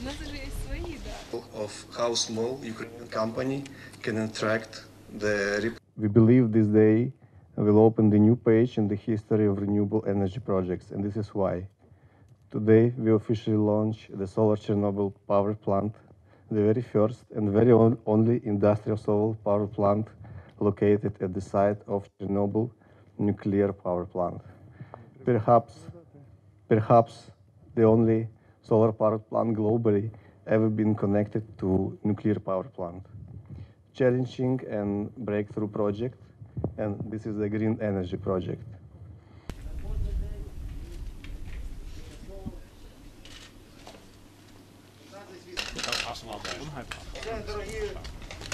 У нас уже есть свои, да. of how small Ukrainian company can attract the rep- We believe this day will open the new page in the history of renewable energy projects, and this is why. Today, we officially launch the Solar Chernobyl power plant, the very first and very on- only industrial solar power plant located at the site of Chernobyl nuclear power plant. Perhaps, perhaps the only solar power plant globally ever been connected to nuclear power plant challenging and breakthrough project, and this is the green energy project.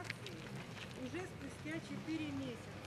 реабилитации уже спустя 4 месяца.